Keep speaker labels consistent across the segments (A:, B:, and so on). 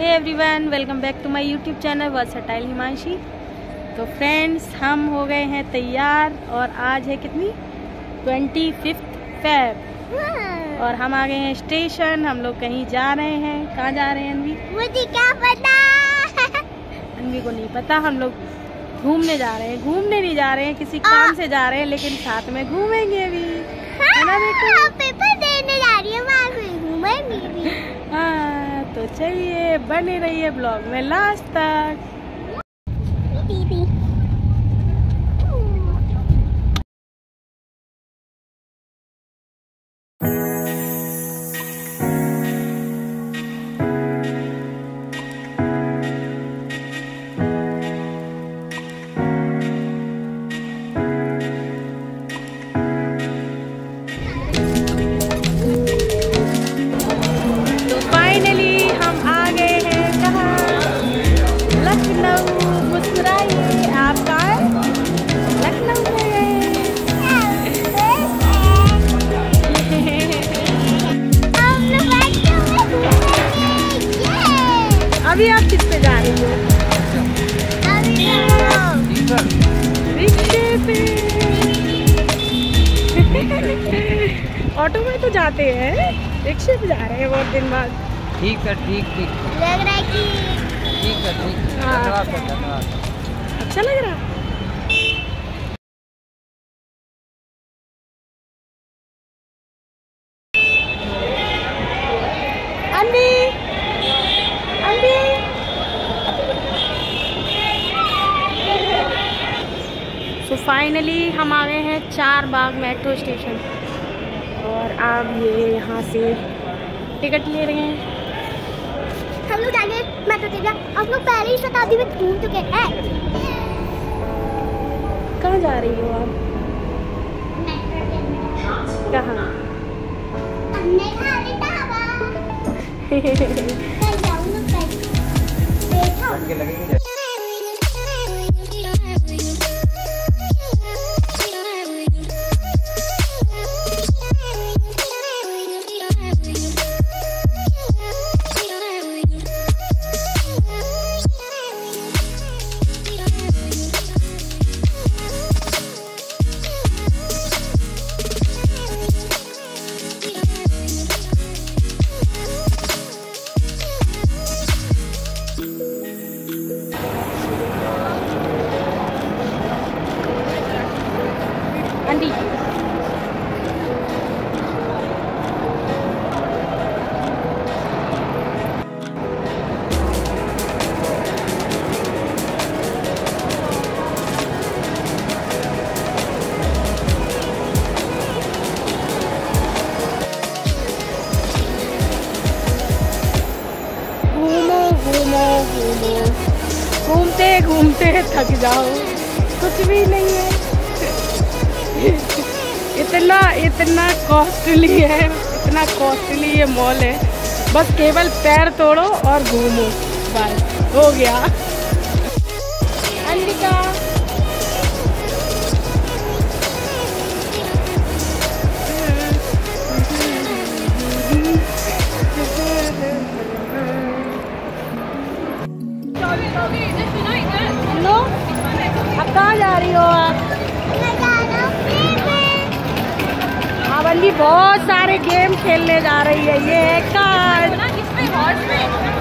A: Hey everyone welcome back to my YouTube channel versatile Himanshi तो friends हम हो गए हैं तैयार और आज है कितनी? ट्वेंटी फिफ्थ फेब और हम आ गए हैं स्टेशन हम लोग कहीं जा रहे हैं। कहाँ जा रहे हैं अनवी
B: मुझे क्या पता?
A: अनवी को नहीं पता हम लोग घूमने जा रहे हैं। घूमने नहीं जा रहे हैं किसी काम से जा रहे हैं लेकिन साथ में घूमेंगे भी है
B: पेपर देने जा रही है से
A: हाँ। तो चलिए बने रहिए ब्लॉग में लास्ट तक। ऑटो में तो जाते हैं। रिक्शे पे जा रहे हैं बहुत दिन बाद।
C: ठीक है ठीक ठीक।
B: लग रहा है कि
C: ठीक है ठीक।
A: हाँ। अच्छा लग रहा अन्वी अन्वी सो फाइनली हम आ गए हैं चार बाग मेट्रो स्टेशन। और आप ये यहाँ से टिकट ले रहे हैं।
B: हम लोग जाएँगे मेट्रो स्टेशन हम लोग पहले ही शताब्दी में घूम चुके हैं।
A: कहाँ जा रही हो आप? कहाँ?
C: लगेंगे
A: घूमते घूमते थक जाओ। कुछ भी नहीं है। इतना इतना कॉस्टली है, इतना कॉस्टली ये मॉल है। बस केवल पैर तोड़ो और घूमो, बस, हो गया। अंबिका। हेलो अब कहाँ जा रही हो आप बंदी बहुत सारे गेम खेलने जा रही है ये है कार्ड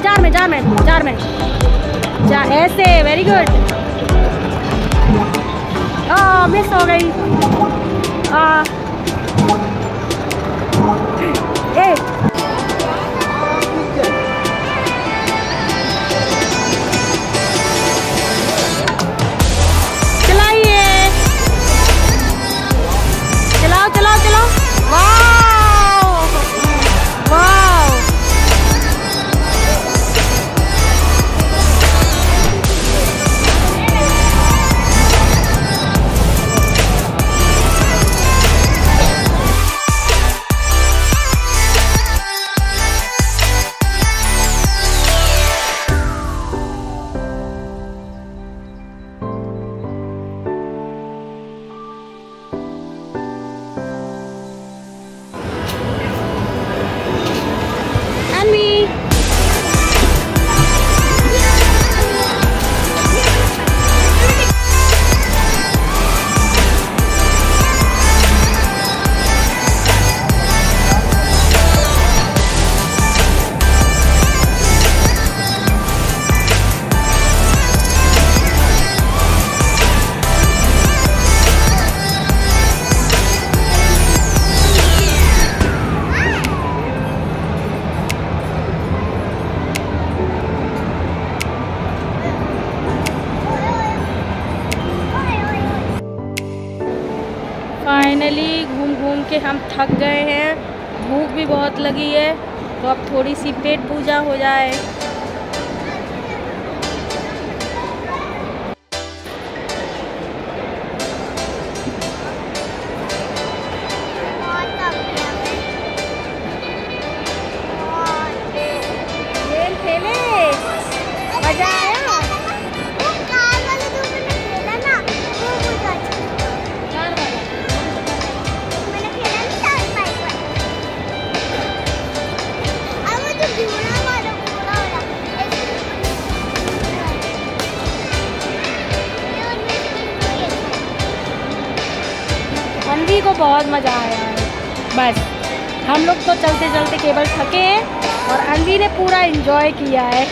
A: में जार में जार में जार में। जा, ऐसे वेरी गुड मिस हो गई। आ फाइनली घूम घूम के हम थक गए हैं। भूख भी बहुत लगी है तो अब थोड़ी सी पेट पूजा हो जाए। को बहुत मज़ा आया है। बस, हम लोग तो चलते चलते केवल थके हैं और अनवी ने पूरा इन्जॉय किया है।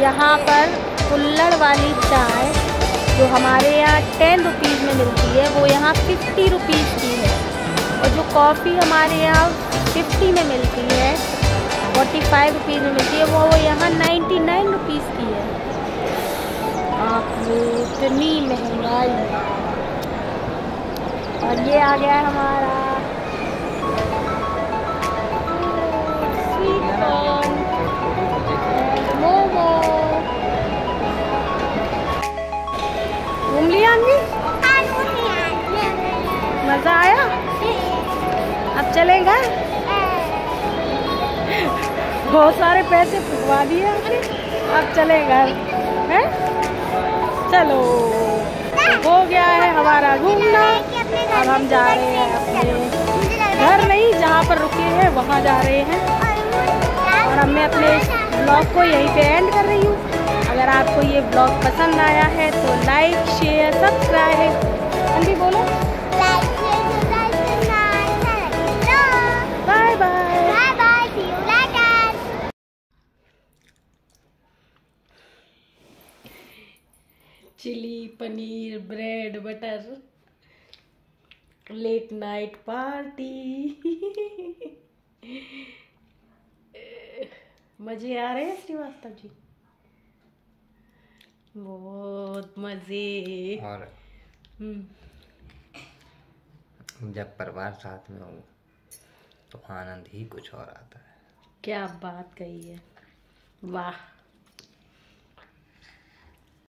A: यहाँ पर कुल्लड़ वाली चाय जो हमारे यहाँ टेन रुपीज़ में मिलती है, वो यहाँ फिफ्टी रुपीज़ की है। और जो कॉफ़ी हमारे यहाँ फिफ्टी में मिलती है फोर्टी फाइव रुपीज़ में मिलती है, वो वो यहाँ नाइन्टी नाइन रुपीज़ की है। आप इतनी महँगाई और ये आ गया हमारा। घूम लिया मज़ा आया? अब चलेगा बहुत सारे पैसे फुकवा दिए हमने अब चलेगा हैं? चलो। हो गया है हमारा घूमना। अब हम जा रहे हैं अपने घर नहीं, जहाँ पर रुके हैं, वहाँ जा रहे हैं। और अब मैं अपने ब्लॉग को यहीं पे एंड कर रही हूँ। अगर आपको ये ब्लॉग पसंद आया है तो लाइक शेयर सब्सक्राइब भी बोलो। Chilli paneer, bread, butter. Late night party मज़े आ रहे हैं श्रीवास्तव जी? बहुत मज़े।
C: और
A: हम्म।
C: जब परिवार साथ में हो तो आनंद ही कुछ और आता है।
A: क्या बात कही है। वाह।